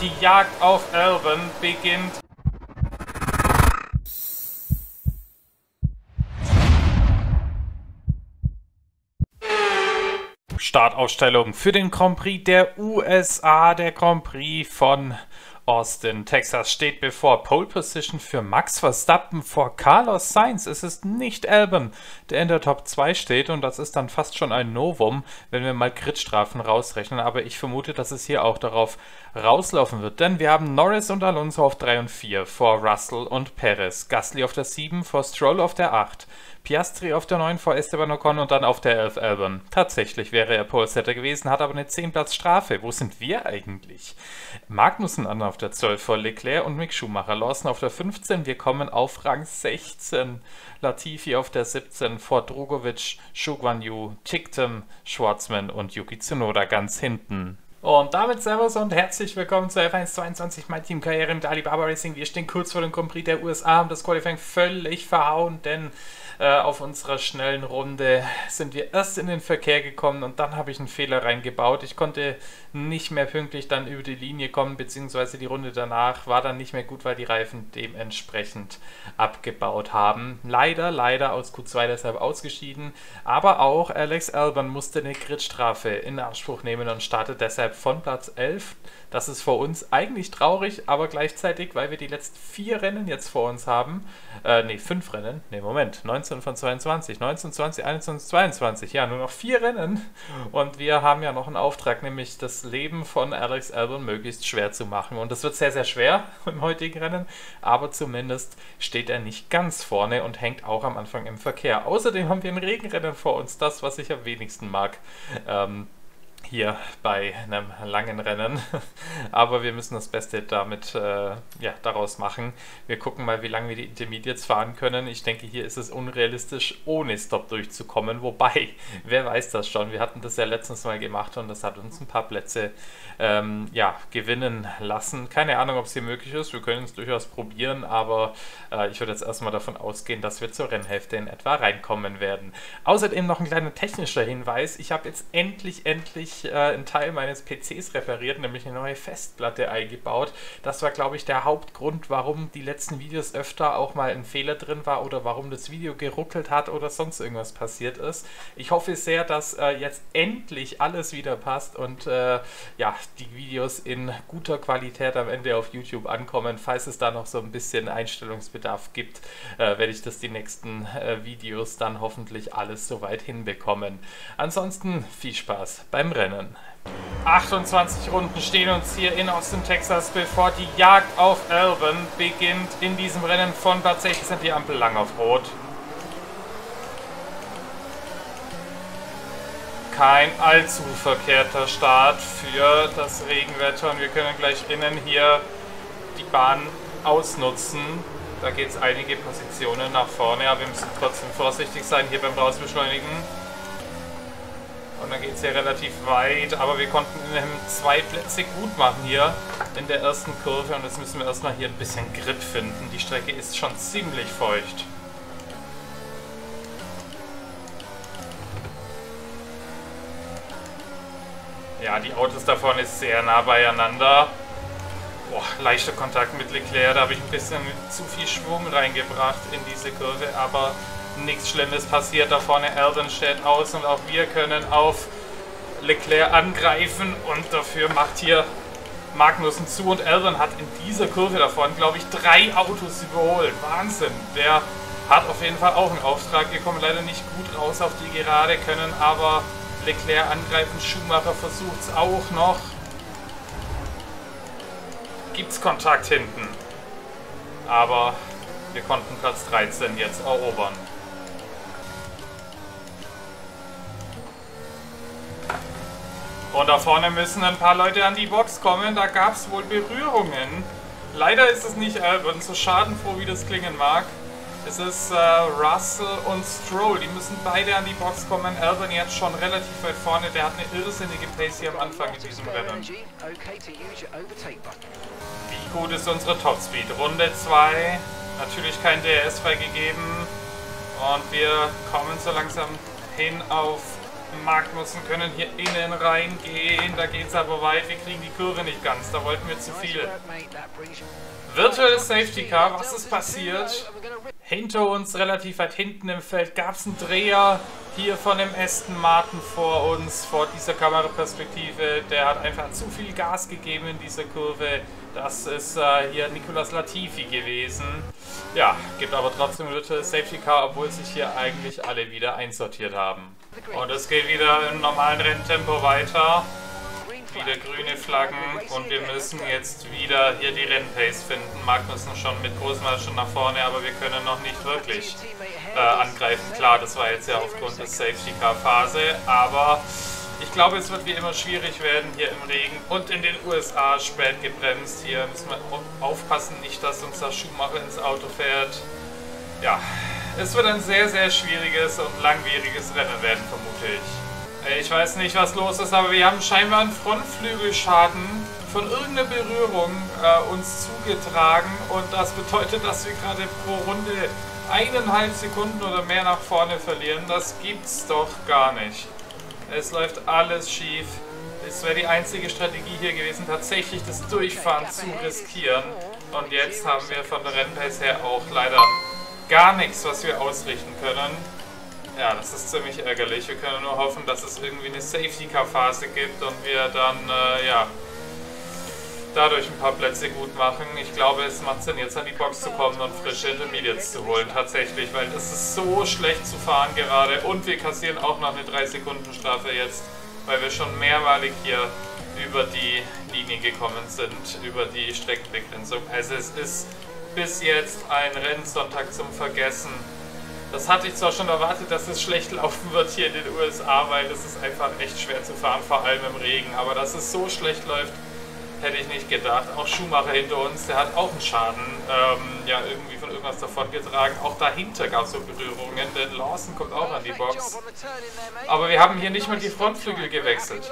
die Jagd auf Alban beginnt. Startausstellung für den Grand Prix der USA, der Grand Prix von Austin, Texas steht bevor. Pole Position für Max Verstappen vor Carlos Sainz. Es ist nicht Albon, der in der Top 2 steht und das ist dann fast schon ein Novum, wenn wir mal Gridstrafen rausrechnen. Aber ich vermute, dass es hier auch darauf rauslaufen wird, denn wir haben Norris und Alonso auf 3 und 4 vor Russell und Perez, Gasly auf der 7 vor Stroll auf der 8. Piastri auf der 9 vor Esteban Ocon und dann auf der 11 Albon. Tatsächlich wäre er Pole-Setter gewesen, hat aber eine 10-Platz-Strafe. Wo sind wir eigentlich? Magnussen an auf der 12 vor Leclerc und Mick Schumacher. Lawson auf der 15. Wir kommen auf Rang 16. Latifi auf der 17 vor Drogovic, Shugwan Yu, Tiktem, Schwarzman und Yuki Tsunoda ganz hinten. Und damit Servus und herzlich willkommen zu F1 22, mein Team Karriere mit Alibaba Racing. Wir stehen kurz vor dem Prix der USA, haben das Qualifying völlig verhauen, denn äh, auf unserer schnellen Runde sind wir erst in den Verkehr gekommen und dann habe ich einen Fehler reingebaut. Ich konnte nicht mehr pünktlich dann über die Linie kommen, beziehungsweise die Runde danach war dann nicht mehr gut, weil die Reifen dementsprechend abgebaut haben. Leider, leider aus Q2 deshalb ausgeschieden, aber auch Alex Albon musste eine Gridstrafe in Anspruch nehmen und startet deshalb von Platz 11 das ist für uns eigentlich traurig, aber gleichzeitig, weil wir die letzten vier Rennen jetzt vor uns haben, äh, nee, fünf Rennen, nee, Moment, 19 von 22, 19, 20, 21, 22, ja, nur noch vier Rennen und wir haben ja noch einen Auftrag, nämlich das Leben von Alex Albon möglichst schwer zu machen und das wird sehr, sehr schwer im heutigen Rennen, aber zumindest steht er nicht ganz vorne und hängt auch am Anfang im Verkehr. Außerdem haben wir ein Regenrennen vor uns, das, was ich am wenigsten mag. Ähm, hier bei einem langen Rennen. Aber wir müssen das Beste damit äh, ja, daraus machen. Wir gucken mal, wie lange wir die Intermediates fahren können. Ich denke, hier ist es unrealistisch, ohne Stop durchzukommen. Wobei, wer weiß das schon? Wir hatten das ja letztens mal gemacht und das hat uns ein paar Plätze ähm, ja, gewinnen lassen. Keine Ahnung, ob es hier möglich ist. Wir können es durchaus probieren, aber äh, ich würde jetzt erstmal davon ausgehen, dass wir zur Rennhälfte in etwa reinkommen werden. Außerdem noch ein kleiner technischer Hinweis. Ich habe jetzt endlich, endlich äh, einen Teil meines PCs repariert, nämlich eine neue Festplatte eingebaut. Das war, glaube ich, der Hauptgrund, warum die letzten Videos öfter auch mal ein Fehler drin war oder warum das Video geruckelt hat oder sonst irgendwas passiert ist. Ich hoffe sehr, dass äh, jetzt endlich alles wieder passt und äh, ja, die Videos in guter Qualität am Ende auf YouTube ankommen. Falls es da noch so ein bisschen Einstellungsbedarf gibt, äh, werde ich das die nächsten äh, Videos dann hoffentlich alles soweit hinbekommen. Ansonsten viel Spaß beim Rennen. 28 Runden stehen uns hier in Austin, Texas, bevor die Jagd auf Alban beginnt. In diesem Rennen von Platz 16 sind die Ampel lang auf Rot. kein allzu verkehrter Start für das Regenwetter und wir können gleich innen hier die Bahn ausnutzen. Da geht es einige Positionen nach vorne, aber wir müssen trotzdem vorsichtig sein hier beim Rausbeschleunigen. Und dann geht es hier relativ weit, aber wir konnten immerhin zwei Plätze gut machen hier in der ersten Kurve und jetzt müssen wir erstmal hier ein bisschen Grip finden. Die Strecke ist schon ziemlich feucht. Ja, die Autos da vorne ist sehr nah beieinander. Boah, leichter Kontakt mit Leclerc, da habe ich ein bisschen zu viel Schwung reingebracht in diese Kurve, aber nichts Schlimmes passiert. Da vorne Albon steht aus und auch wir können auf Leclerc angreifen und dafür macht hier Magnussen zu und Albon hat in dieser Kurve da vorne, glaube ich, drei Autos überholt. Wahnsinn! Der hat auf jeden Fall auch einen Auftrag. Wir kommen leider nicht gut raus auf die Gerade, können aber Leclerc angreifen. Schumacher versucht es auch noch. Gibt es Kontakt hinten. Aber wir konnten Platz 13 jetzt erobern. Und da vorne müssen ein paar Leute an die Box kommen. Da gab es wohl Berührungen. Leider ist es nicht Albon, so schadenfroh wie das klingen mag. Es ist äh, Russell und Stroll. Die müssen beide an die Box kommen. Albon jetzt schon relativ weit vorne. Der hat eine irrsinnige Pace hier am Anfang in diesem Rennen. Wie gut ist unsere Topspeed? Runde 2. Natürlich kein DRS freigegeben. Und wir kommen so langsam hin auf Magnussen können hier innen reingehen. Da geht es aber weit. Wir kriegen die Kurve nicht ganz. Da wollten wir zu viel. Virtual Safety Car. Was ist passiert? Hinter uns, relativ weit hinten im Feld, gab es einen Dreher hier von dem Aston Martin vor uns, vor dieser Kameraperspektive. Der hat einfach zu viel Gas gegeben in dieser Kurve. Das ist äh, hier Nicolas Latifi gewesen. Ja, gibt aber trotzdem Virtual Safety Car, obwohl sich hier eigentlich alle wieder einsortiert haben. Und es geht wieder im normalen Renntempo weiter. Wieder grüne Flaggen und wir müssen jetzt wieder hier die Rennpace finden. Magnussen schon mit Großmann schon nach vorne, aber wir können noch nicht wirklich äh, angreifen. Klar, das war jetzt ja aufgrund der Safety Car Phase, aber ich glaube, es wird wie immer schwierig werden hier im Regen und in den USA spät gebremst. Hier müssen wir aufpassen, nicht, dass uns der Schuhmacher ins Auto fährt. Ja, es wird ein sehr, sehr schwieriges und langwieriges Rennen werden, vermute ich. Ich weiß nicht, was los ist, aber wir haben scheinbar einen Frontflügelschaden von irgendeiner Berührung äh, uns zugetragen und das bedeutet, dass wir gerade pro Runde eineinhalb Sekunden oder mehr nach vorne verlieren. Das gibt's doch gar nicht. Es läuft alles schief. Es wäre die einzige Strategie hier gewesen, tatsächlich das Durchfahren zu riskieren. Und jetzt haben wir von der Rennpace her auch leider gar nichts, was wir ausrichten können. Ja, das ist ziemlich ärgerlich. Wir können nur hoffen, dass es irgendwie eine Safety-Car-Phase gibt und wir dann, äh, ja, dadurch ein paar Plätze gut machen. Ich glaube, es macht Sinn, jetzt an die Box zu kommen und frische Intermediates zu holen, tatsächlich, weil das ist so schlecht zu fahren gerade und wir kassieren auch noch eine 3-Sekunden-Strafe jetzt, weil wir schon mehrmalig hier über die Linie gekommen sind, über die Streckenbegrenzung. Also es ist bis jetzt ein Rennsonntag zum Vergessen. Das hatte ich zwar schon erwartet, dass es schlecht laufen wird hier in den USA, weil es ist einfach echt schwer zu fahren, vor allem im Regen. Aber dass es so schlecht läuft, Hätte ich nicht gedacht. Auch Schumacher hinter uns, der hat auch einen Schaden ähm, ja, irgendwie von irgendwas davon getragen. Auch dahinter gab es so Berührungen, denn Lawson kommt auch an die Box. Aber wir haben hier nicht mal die Frontflügel gewechselt.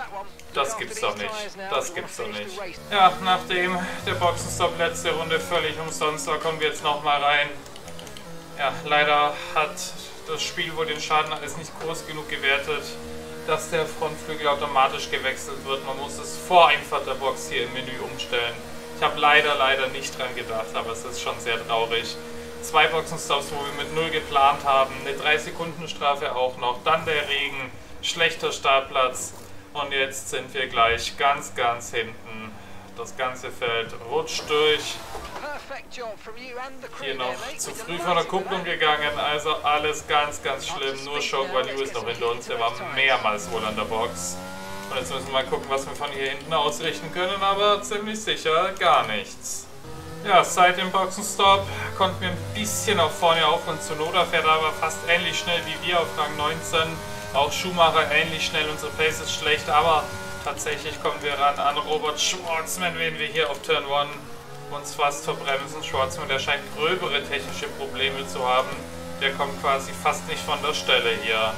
Das gibt's doch nicht. Das gibt's doch nicht. Ja, nachdem der Boxenstopp letzte Runde völlig umsonst war, kommen wir jetzt nochmal rein. Ja, leider hat das Spiel wohl den Schaden alles nicht groß genug gewertet dass der Frontflügel automatisch gewechselt wird. Man muss es vor Einfahrt der Box hier im Menü umstellen. Ich habe leider, leider nicht dran gedacht, aber es ist schon sehr traurig. Zwei Boxenstops, wo wir mit null geplant haben, eine 3-Sekunden-Strafe auch noch, dann der Regen, schlechter Startplatz und jetzt sind wir gleich ganz, ganz hinten. Das ganze Feld rutscht durch. Hier noch zu früh von der Kupplung gegangen, also alles ganz, ganz schlimm. Nur Guan Yu ist noch hinter uns, der war mehrmals wohl an der Box. Und jetzt müssen wir mal gucken, was wir von hier hinten ausrichten können, aber ziemlich sicher gar nichts. Ja, seit dem Boxenstopp konnten wir ein bisschen auf vorne auf und Zunoda fährt aber fast ähnlich schnell wie wir auf Rang 19. Auch Schumacher ähnlich schnell, unsere Pace ist schlecht, aber tatsächlich kommen wir ran an Robert Schwarzman, wen wir hier auf Turn 1 uns fast verbremsen. Schwarzmann, der scheint gröbere technische Probleme zu haben. Der kommt quasi fast nicht von der Stelle hier.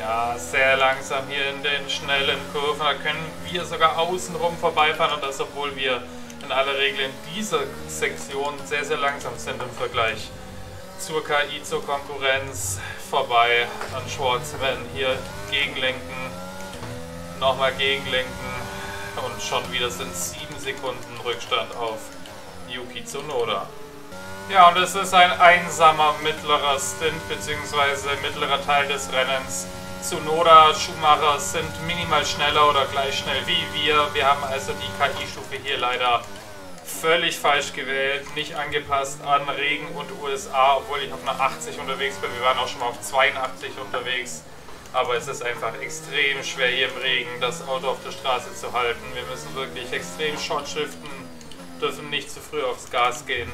Ja, sehr langsam hier in den schnellen Kurven. Da können wir sogar außenrum vorbeifahren und das, obwohl wir in aller Regel in dieser Sektion sehr, sehr langsam sind im Vergleich zur KI, zur Konkurrenz. Vorbei an Schwarzman hier gegenlenken nochmal gegenlenken und schon wieder sind 7 Sekunden Rückstand auf Yuki Tsunoda. Ja, und es ist ein einsamer mittlerer Stint bzw. mittlerer Teil des Rennens. Tsunoda, Schumacher sind minimal schneller oder gleich schnell wie wir. Wir haben also die KI-Stufe hier leider völlig falsch gewählt, nicht angepasst an Regen und USA, obwohl ich auf einer 80 unterwegs bin. Wir waren auch schon mal auf 82 unterwegs. Aber es ist einfach extrem schwer hier im Regen das Auto auf der Straße zu halten. Wir müssen wirklich extrem short shiften, dürfen nicht zu früh aufs Gas gehen.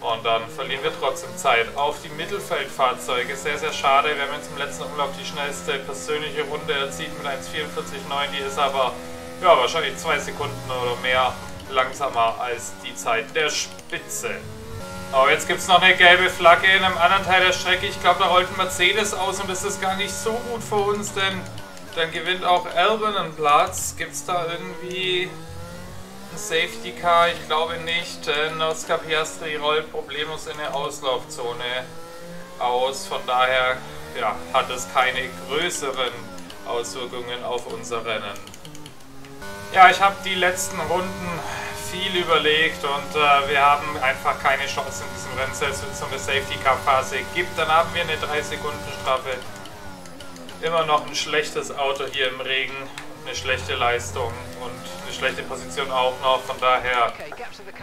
Und dann verlieren wir trotzdem Zeit auf die Mittelfeldfahrzeuge. Sehr, sehr schade. Wir haben jetzt im letzten Umlauf die schnellste persönliche Runde erzielt mit 1,44,9. Die ist aber ja, wahrscheinlich zwei Sekunden oder mehr langsamer als die Zeit der Spitze. Oh, jetzt gibt es noch eine gelbe Flagge in einem anderen Teil der Strecke. Ich glaube, da rollt ein Mercedes aus und das ist gar nicht so gut für uns, denn dann gewinnt auch Albon einen Platz. Gibt es da irgendwie ein Safety Car? Ich glaube nicht, denn Oscar Piastri rollt problemlos in der Auslaufzone aus. Von daher ja, hat es keine größeren Auswirkungen auf unser Rennen. Ja, ich habe die letzten Runden viel überlegt und äh, wir haben einfach keine Chance in diesem Rennen, selbst wenn es so eine Safety Car Phase gibt. Dann haben wir eine 3 Sekunden Strafe. Immer noch ein schlechtes Auto hier im Regen, eine schlechte Leistung und eine schlechte Position auch noch. Von daher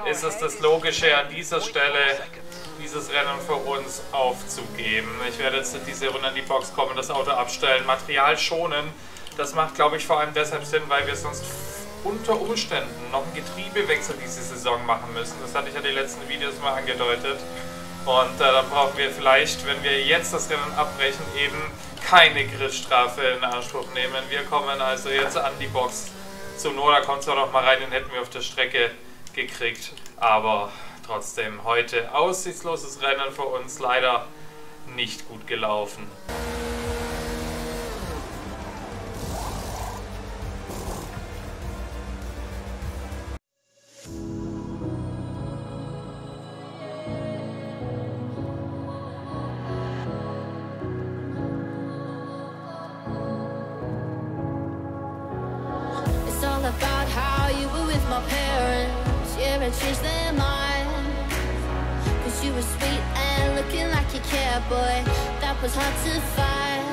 ist es das Logische an dieser Stelle, dieses Rennen für uns aufzugeben. Ich werde jetzt diese Runde in die Box kommen, das Auto abstellen, Material schonen. Das macht, glaube ich, vor allem deshalb Sinn, weil wir sonst unter Umständen noch einen Getriebewechsel diese Saison machen müssen. Das hatte ich ja die letzten Videos mal angedeutet. Und äh, dann brauchen wir vielleicht, wenn wir jetzt das Rennen abbrechen, eben keine Gridstrafe in Anspruch nehmen. Wir kommen also jetzt an die Box. Zu Noda kommt zwar noch mal rein, den hätten wir auf der Strecke gekriegt. Aber trotzdem heute aussichtsloses Rennen für uns leider nicht gut gelaufen. never changed their mind. Cause you were sweet and looking like you care, boy That was hard to find.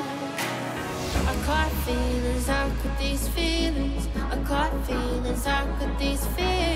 I caught feelings, I caught these feelings. I caught feelings, I caught these feelings.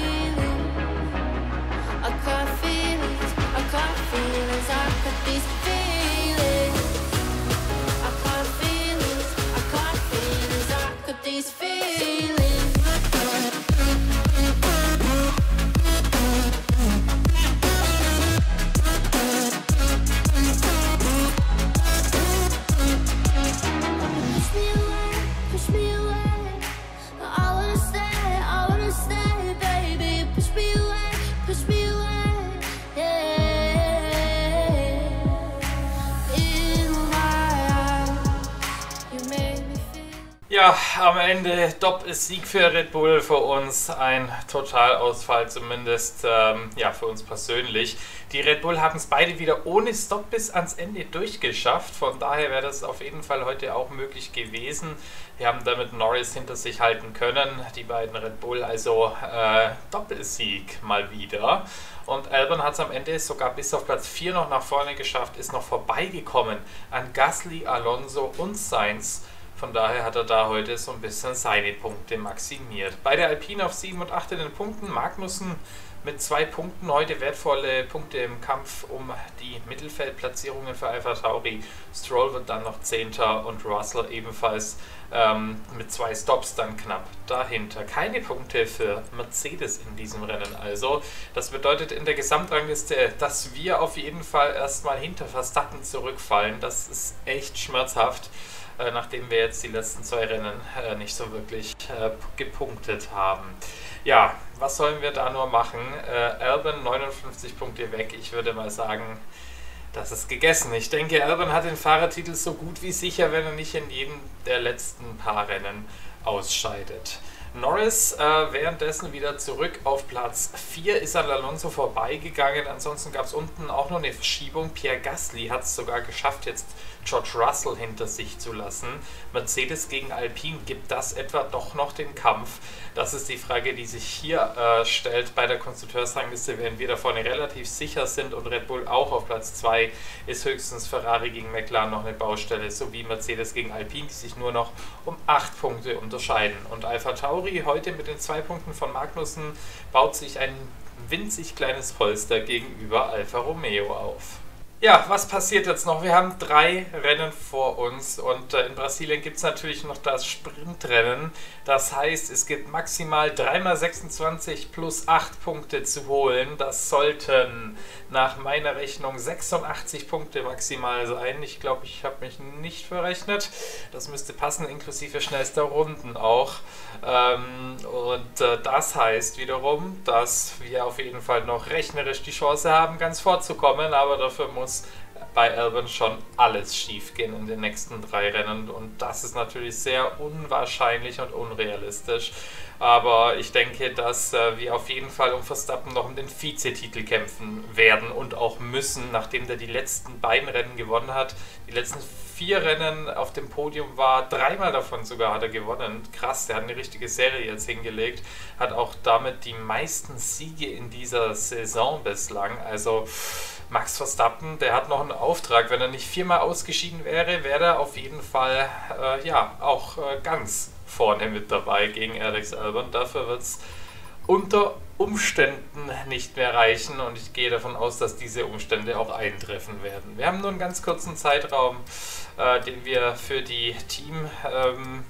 Ja, am Ende Doppel-Sieg für Red Bull für uns. Ein Totalausfall, zumindest ähm, ja, für uns persönlich. Die Red Bull haben es beide wieder ohne Stopp bis ans Ende durchgeschafft. Von daher wäre das auf jeden Fall heute auch möglich gewesen. Wir haben damit Norris hinter sich halten können. Die beiden Red Bull, also äh, Doppelsieg mal wieder. Und Albon hat es am Ende sogar bis auf Platz 4 noch nach vorne geschafft, ist noch vorbeigekommen an Gasly, Alonso und Sainz. Von daher hat er da heute so ein bisschen seine Punkte maximiert. Bei der Alpine auf 7 und 8 in den Punkten. Magnussen mit zwei Punkten heute wertvolle Punkte im Kampf um die Mittelfeldplatzierungen für Alpha Tauri. Stroll wird dann noch Zehnter und Russell ebenfalls ähm, mit zwei Stops dann knapp dahinter. Keine Punkte für Mercedes in diesem Rennen also. Das bedeutet in der Gesamtrangliste, dass wir auf jeden Fall erstmal hinter Verstappen zurückfallen. Das ist echt schmerzhaft. Äh, nachdem wir jetzt die letzten zwei Rennen äh, nicht so wirklich äh, gepunktet haben. Ja, was sollen wir da nur machen? Alban 59 Punkte weg. Ich würde mal sagen, das ist gegessen. Ich denke, Alban hat den Fahrertitel so gut wie sicher, wenn er nicht in jedem der letzten paar Rennen ausscheidet. Norris äh, währenddessen wieder zurück auf Platz 4, ist an Alonso vorbeigegangen. Ansonsten gab es unten auch noch eine Verschiebung. Pierre Gasly hat es sogar geschafft, jetzt George Russell hinter sich zu lassen. Mercedes gegen Alpine, gibt das etwa doch noch den Kampf? Das ist die Frage, die sich hier äh, stellt. Bei der Konstrukteursrangliste, während wir da vorne relativ sicher sind und Red Bull auch auf Platz 2, ist höchstens Ferrari gegen McLaren noch eine Baustelle, sowie Mercedes gegen Alpine, die sich nur noch um 8 Punkte unterscheiden. Und Alpha Tauri heute mit den zwei Punkten von Magnussen baut sich ein winzig kleines Polster gegenüber Alfa Romeo auf. Ja, was passiert jetzt noch? Wir haben drei Rennen vor uns und äh, in Brasilien gibt es natürlich noch das Sprintrennen. Das heißt, es gibt maximal 3x26 plus 8 Punkte zu holen. Das sollten nach meiner Rechnung 86 Punkte maximal sein. Ich glaube, ich habe mich nicht verrechnet. Das müsste passen, inklusive schnellster Runden auch. Ähm, und äh, das heißt wiederum, dass wir auf jeden Fall noch rechnerisch die Chance haben, ganz vorzukommen, aber dafür muss bei Albon schon alles schief gehen in den nächsten drei Rennen und das ist natürlich sehr unwahrscheinlich und unrealistisch. Aber ich denke, dass äh, wir auf jeden Fall um Verstappen noch um den Vizetitel kämpfen werden und auch müssen, nachdem der die letzten beiden Rennen gewonnen hat. Die letzten vier Rennen auf dem Podium war, dreimal davon sogar hat er gewonnen. Krass, der hat eine richtige Serie jetzt hingelegt, hat auch damit die meisten Siege in dieser Saison bislang. Also Max Verstappen, der hat noch einen Auftrag. Wenn er nicht viermal ausgeschieden wäre, wäre er auf jeden Fall äh, ja auch äh, ganz vorne mit dabei gegen Alex Albon. Dafür wird es unter Umständen nicht mehr reichen und ich gehe davon aus, dass diese Umstände auch eintreffen werden. Wir haben nur einen ganz kurzen Zeitraum, äh, den wir für die Teamaktivitäten ähm,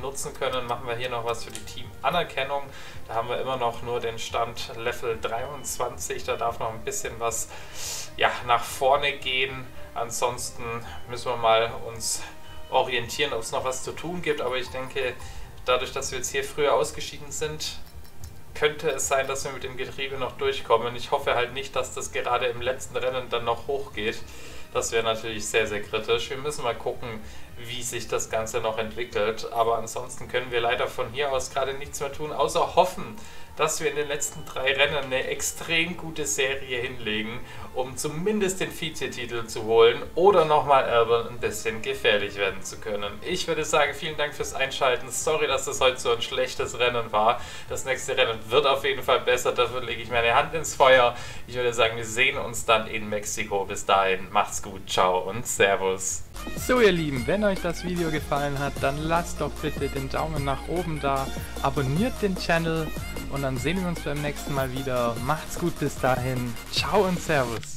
nutzen können. Machen wir hier noch was für die Team-Anerkennung. Da haben wir immer noch nur den Stand Level 23. Da darf noch ein bisschen was ja, nach vorne gehen. Ansonsten müssen wir mal uns orientieren, ob es noch was zu tun gibt. Aber ich denke, dadurch, dass wir jetzt hier früher ausgeschieden sind, könnte es sein, dass wir mit dem Getriebe noch durchkommen. Ich hoffe halt nicht, dass das gerade im letzten Rennen dann noch hochgeht. Das wäre natürlich sehr, sehr kritisch. Wir müssen mal gucken, wie sich das Ganze noch entwickelt. Aber ansonsten können wir leider von hier aus gerade nichts mehr tun, außer hoffen, dass wir in den letzten drei Rennen eine extrem gute Serie hinlegen, um zumindest den Vizetitel zu holen oder nochmal Albon ein bisschen gefährlich werden zu können. Ich würde sagen, vielen Dank fürs Einschalten. Sorry, dass das heute so ein schlechtes Rennen war. Das nächste Rennen wird auf jeden Fall besser. Dafür lege ich meine Hand ins Feuer. Ich würde sagen, wir sehen uns dann in Mexiko. Bis dahin, macht's gut, ciao und Servus. So ihr Lieben, wenn euch das Video gefallen hat, dann lasst doch bitte den Daumen nach oben da, abonniert den Channel und dann sehen wir uns beim nächsten Mal wieder. Macht's gut bis dahin. Ciao und Servus.